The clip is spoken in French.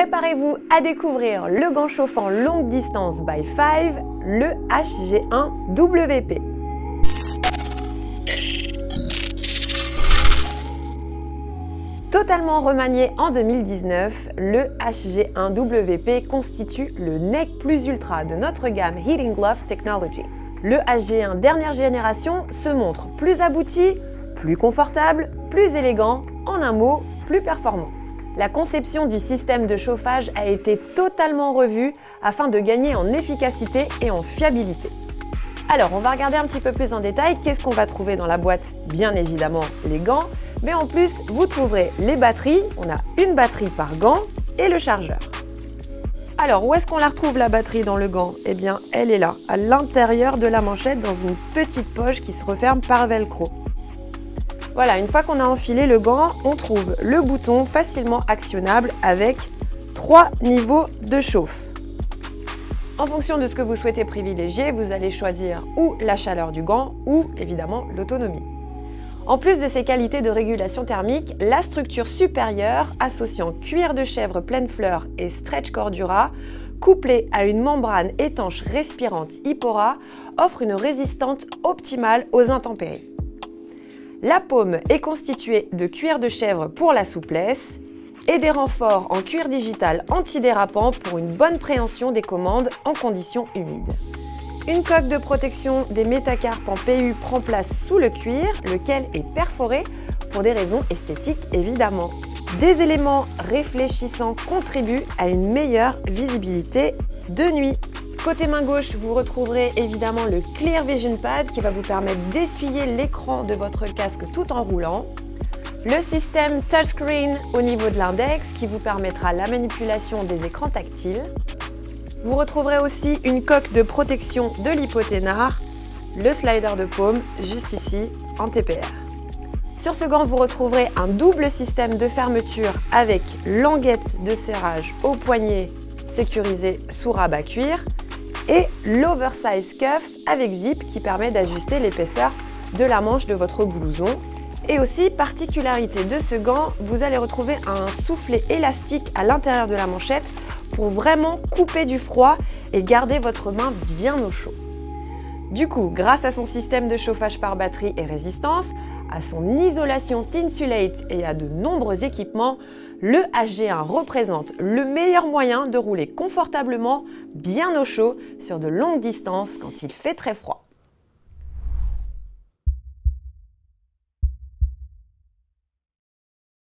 Préparez-vous à découvrir le gant chauffant longue distance by 5, le HG1WP. Totalement remanié en 2019, le HG1WP constitue le NEC Plus Ultra de notre gamme Heating Glove Technology. Le HG1 dernière génération se montre plus abouti, plus confortable, plus élégant, en un mot, plus performant. La conception du système de chauffage a été totalement revue afin de gagner en efficacité et en fiabilité. Alors, on va regarder un petit peu plus en détail qu'est-ce qu'on va trouver dans la boîte. Bien évidemment, les gants, mais en plus, vous trouverez les batteries. On a une batterie par gant et le chargeur. Alors, où est-ce qu'on la retrouve la batterie dans le gant? Eh bien, elle est là, à l'intérieur de la manchette, dans une petite poche qui se referme par velcro. Voilà, une fois qu'on a enfilé le gant, on trouve le bouton facilement actionnable avec trois niveaux de chauffe. En fonction de ce que vous souhaitez privilégier, vous allez choisir ou la chaleur du gant ou évidemment l'autonomie. En plus de ses qualités de régulation thermique, la structure supérieure associant cuir de chèvre pleine fleur et stretch cordura, couplée à une membrane étanche respirante Hypora, offre une résistance optimale aux intempéries. La paume est constituée de cuir de chèvre pour la souplesse et des renforts en cuir digital antidérapant pour une bonne préhension des commandes en conditions humides. Une coque de protection des métacarpes en PU prend place sous le cuir, lequel est perforé pour des raisons esthétiques évidemment. Des éléments réfléchissants contribuent à une meilleure visibilité de nuit. Côté main gauche, vous retrouverez évidemment le Clear Vision Pad qui va vous permettre d'essuyer l'écran de votre casque tout en roulant. Le système touchscreen au niveau de l'index qui vous permettra la manipulation des écrans tactiles. Vous retrouverez aussi une coque de protection de l'hypothénar, le slider de paume juste ici en TPR. Sur ce gant, vous retrouverez un double système de fermeture avec languette de serrage au poignet sécurisé sous rabat cuir et l'oversize cuff avec zip qui permet d'ajuster l'épaisseur de la manche de votre blouson. Et aussi, particularité de ce gant, vous allez retrouver un soufflet élastique à l'intérieur de la manchette pour vraiment couper du froid et garder votre main bien au chaud. Du coup, grâce à son système de chauffage par batterie et résistance, à son isolation Tinsulate et à de nombreux équipements, le HG1 représente le meilleur moyen de rouler confortablement bien au chaud sur de longues distances quand il fait très froid.